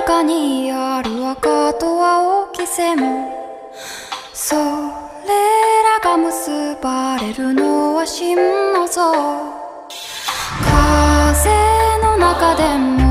中にある赤と青きせもそれらが結ばれるのは真の像。風の中でも